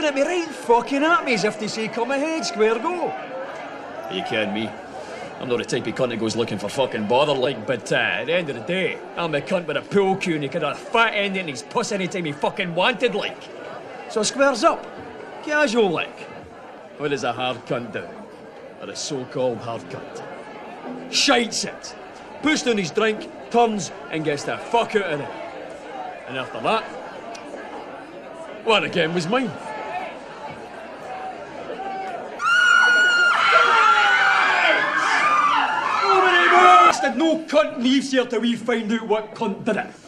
looking at me right fucking at me as if to say, come ahead, square go. Are you kidding me? I'm not the type of cunt that goes looking for fucking bother like, but uh, at the end of the day, I'm a cunt with a pool cue and he could have a fat end in his puss anytime he fucking wanted like. So squares up. Casual like. What does a hard cunt do? Or a so-called hard cunt? Shites it. Puts down his drink, turns, and gets the fuck out of it. And after that, what again was mine. Bastard, no cunt leaves here till we find out what cunt did it.